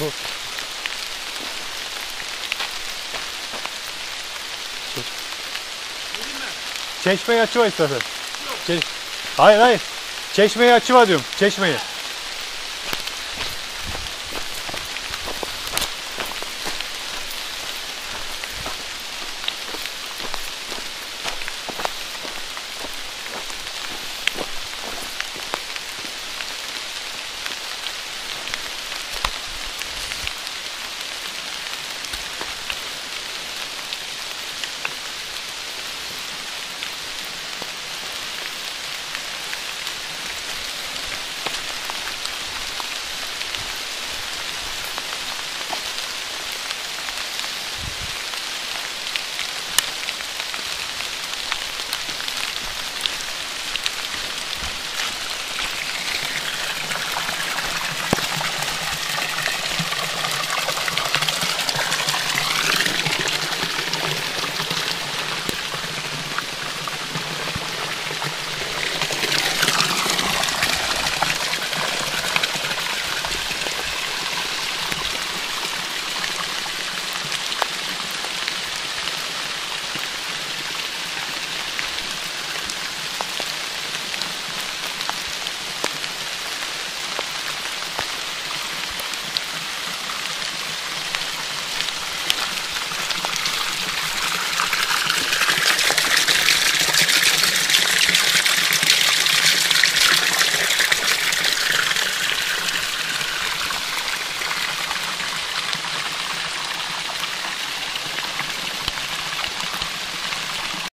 bu. Çeşmeyi açıva istersen. Çe hayır hayır. Çeşmeyi açıva diyorum. Çeşmeyi.